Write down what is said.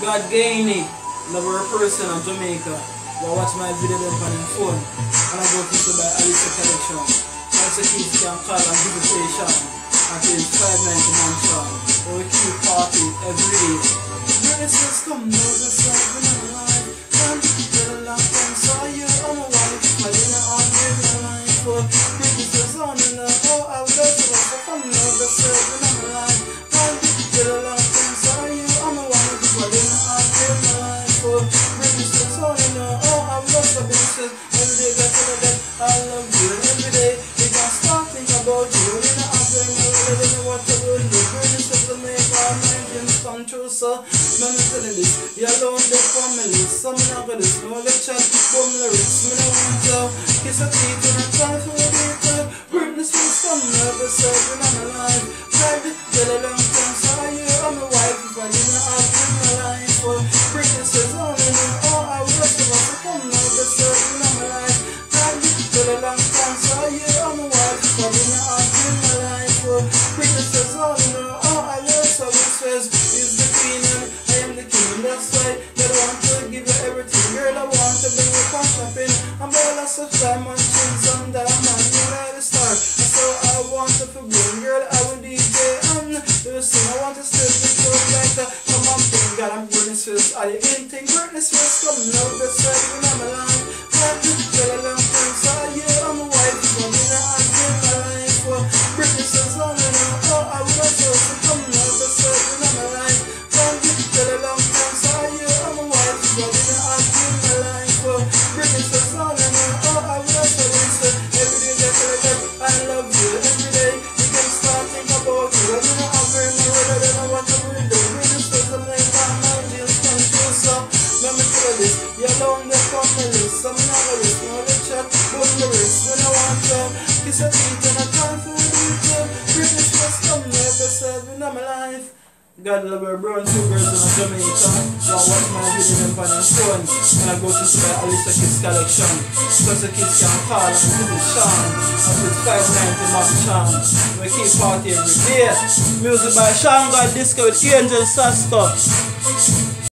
God Gainey, another person in Jamaica. Go watch my video on your phone. And I go to the by Alicia Collection. Also kids can call and visitation. At least 590 man song. Or we keep party every day. Come the sun when I'm alive. And a time saw you, I'm a wife. I didn't on my life. For Christmas on and Christmas on and oh, I was just a business. Every day, got to that I love you. Every day, you about you. You know, I'm know to do. To make all my dreams come true, so let me tell you this. You alone, the family. To kiss a teeth and a time for a date. Britney Spears never when I'm That's they want to give you everything. Girl, I want to bring you for shopping. I'm all lots of diamond chains and diamond. You're not the star. So I want to good. Girl, I will DJ and do sing. I want to still I love you. Every day you can start think about you. I'm in a very my I don't know what to really do. Britney Spears, I'm like, my mind is come. So let me tell you this. You're alone, the family. Some not a risk. No, the chat, but the risk. When I want to kiss a teeth God love her brown two girls in Jamaica. Now watch my video them on your phone. And I go to see my Alicia Kids collection. Because the kids can call and visit Sean. And it's 590 Mark Sean. We keep party every day. Music by Sean Disco with Angel Sasko.